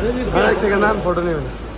हाँ एक second photo नहीं बना